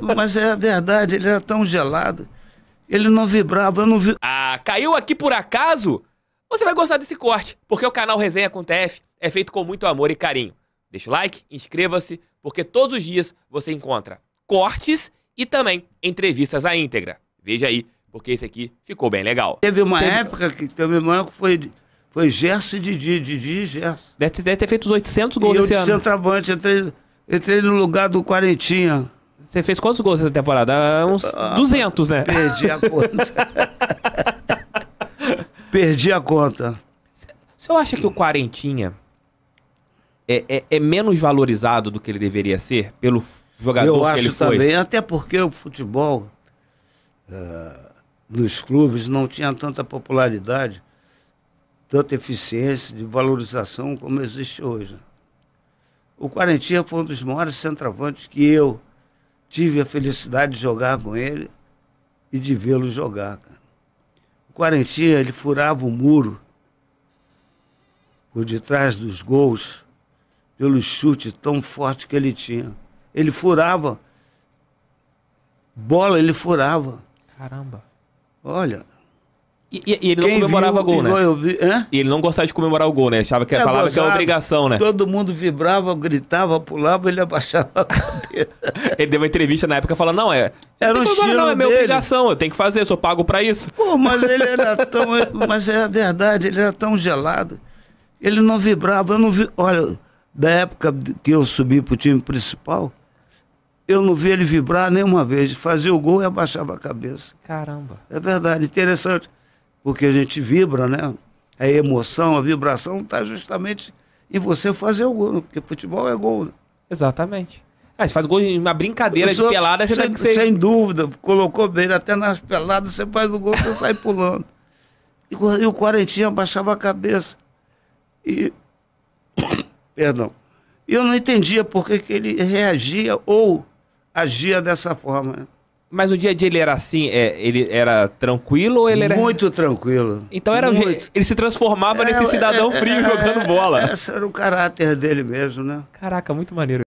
mas é a verdade, ele era tão gelado. Ele não vibrava, eu não vi. Ah, caiu aqui por acaso? Você vai gostar desse corte, porque o canal Resenha com TF é feito com muito amor e carinho. Deixa o like, inscreva-se, porque todos os dias você encontra cortes e também entrevistas à íntegra. Veja aí, porque esse aqui ficou bem legal. Teve uma época que teve uma que foi, foi Gerson e Didi, Didi e Gerson. Deve, deve ter feito os 800 E gols eu esse de ano. centroavante, entrei, entrei no lugar do Quarentinha. Você fez quantos gols essa temporada? Ah, Uns 200, né? Perdi a conta. Perdi a conta. O senhor acha que o Quarentinha é, é, é menos valorizado do que ele deveria ser pelo jogador eu que acho ele foi? também, até porque o futebol eh, nos clubes não tinha tanta popularidade, tanta eficiência de valorização como existe hoje. O Quarentinha foi um dos maiores centroavantes que eu tive a felicidade de jogar com ele e de vê-lo jogar. Cara. O Quarentinha, ele furava o muro por detrás dos gols pelo chute tão forte que ele tinha. Ele furava. Bola ele furava. Caramba. Olha. E, e- ele não quem comemorava viu, gol, né? eu vi- hã? E ele não gostava de comemorar o gol, né? Achava que É, falava que é obrigação, né? Todo mundo vibrava, gritava, pulava, ele abaixava a cabeça. Ele deu uma entrevista na época falando, não, é. Era não o tem problema, não, é estilo minha dele. obrigação, eu tenho que fazer, sou pago pra isso. Pô, mas ele era tão. Mas é a verdade, ele era tão gelado. Ele não vibrava. Eu não vi. Olha, da época que eu subi pro time principal, eu não vi ele vibrar nenhuma vez. Fazia o gol e abaixava a cabeça. Caramba. É verdade, interessante. Porque a gente vibra, né? A emoção, a vibração está justamente em você fazer o gol, né? porque futebol é gol. Né? Exatamente. Ah, você faz gol em uma brincadeira Os de outros, pelada, você sem, ser. sem dúvida, colocou bem, até nas peladas você faz o gol, você sai pulando. E, o- e o Quarentinha baixava a cabeça. E. Perdão. E eu não entendia por que, que ele reagia ou agia dessa forma. né? Mas o dia a dia ele era assim, é, ele era tranquilo ou ele era. Muito tranquilo. Então era Muito. ele se transformava nesse É, cidadão é, frio é, jogando bola. Esse era o caráter dele mesmo, né? Caraca, muito maneiro.